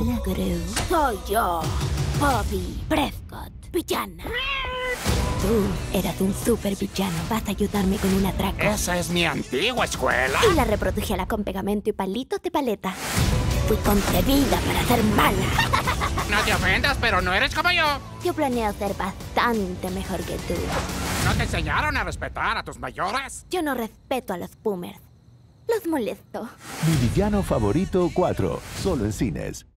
Hola, Soy yo, Bobby Prescott, villana. Tú eras un super villano. Vas a ayudarme con un atraco. Esa es mi antigua escuela. Y la reprodujela con pegamento y palitos de paleta. Fui concebida para ser mala. No te ofendas, pero no eres como yo. Yo planeo ser bastante mejor que tú. ¿No te enseñaron a respetar a tus mayores? Yo no respeto a los boomers. Los molesto. Mi villano favorito 4, solo en cines.